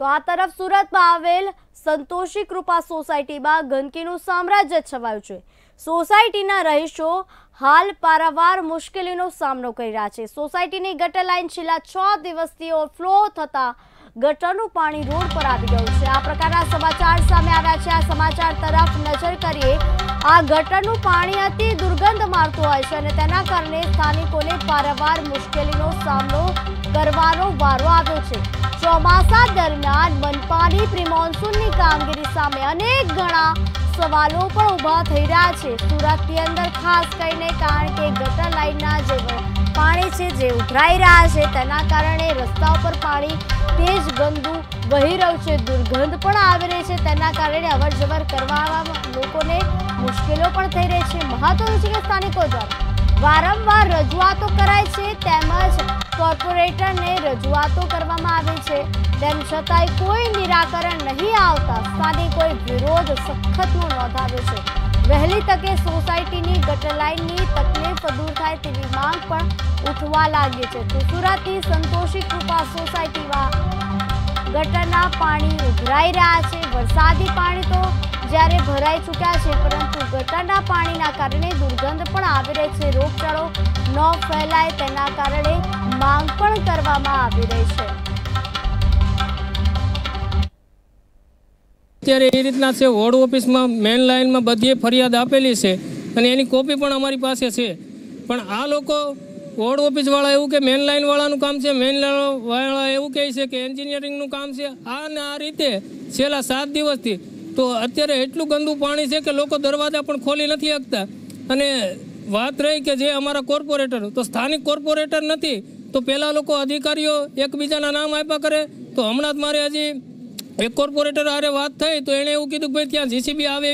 તો આ તરફ સુરતમાં આવેલ સંતોષી કૃપા સોસાયટીમાં ગંદકીનું સામ્રાજ્ય છવાયું છે. સોસાયટીના રહીશો હાલ પારાવાર મુશ્કેલીનો સામનો કરી રહ્યા છે. સોસાયટીની ગટર લાઇન છેલ્લા છ દિવસથી ઓવરફ્લો થતા ગટરનું પાણી રોડ પર આવી ગયું છે. આ પ્રકારના સમાચાર સામે આવ્યા છે. આ સમાચાર તરફ નજર કરીએ, આ ગટરનું પાણી અતિ દુર્ગંધ મારતું હોય છે અને તેના કારણે સ્થાનિકોને પારાવાર મુશ્કેલીનો સામનો કરવાનો વારો આવ્યો છે. ચોમાસા દરમિયાન મનપાની પ્રી મોન્સૂનની કામગીરી સામે અનેક ઘણા સવાલો પણ ઊભા થઈ રહ્યા છે. સુરતની અંદર ખાસ કરીને કારણ કે ગટર લાઇનના જે પાણી છે જે ઉભરાઈ રહ્યા છે તેના કારણે રસ્તા ઉપર પાણી તેજ ગંદુ વહી રહ્યું છે. દુર્ગંધ પણ આવી રહી છે. તેના કારણે અવર જવર કરવામાં લોકોને મુશ્કેલીઓ પણ થઈ રહી છે. મહત્વનું છે કે સ્થાનિકો દ્વારા વારંવાર રજૂઆતો કરાય છે તેમજ કોર્પોરેટરને રજૂઆતો કરવામાં આવે છે. તેમ છતાંય કોઈ નિરાકરણ નહીં આવતા સ્થાનિકોએ વિરોધ સખતનો નોંધાવ્યો છે. વહેલી તકે સોસાયટીની ગટર લાઇનની તકલીફ દૂર થાય તેવી માંગ પણ ઉઠવા લાગી છે. સુરતની સંતોષી કૃપા સોસાયટીમાં ગટરના પાણી ઉભરાઈ રહ્યા છે. વરસાદી પાણી તો જ્યારે ભરાઈ ચૂક્યા છે, પરંતુ ગટરના પાણીના કારણે દુર્ગંધ પણ આવી રહી છે. રોગચાળો ન ફેલાય તેના કારણે માંગ પણ કરવામાં આવી રહી છે. અત્યારે એ રીતના છે, વોર્ડ ઓફિસમાં, મેન લાઇનમાં બધીએ ફરિયાદ આપેલી છે અને એની કોપી પણ અમારી પાસે છે. પણ આ લોકો વોર્ડ ઓફિસવાળા એવું કે મેન લાઇનવાળાનું કામ છે, મેન લાઇનવાળા એવું કહે છે કે એન્જિનિયરિંગનું કામ છે. આ ને આ રીતે છેલ્લા સાત દિવસથી તો અત્યારે એટલું ગંદુ પાણી છે કે લોકો દરવાજા પણ ખોલી નથી શકતા. અને વાત રહી કે જે અમારા કોર્પોરેટર, તો સ્થાનિક કોર્પોરેટર નથી તો પહેલાં લોકો અધિકારીઓ એકબીજાના નામ આપ્યા કરે. તો હમણાં જ મારે હજી એક કોર્પોરેટર હારે વાત થઈ, તો એણે એવું કીધું કે ભાઈ ત્યાં જીસીબી આવે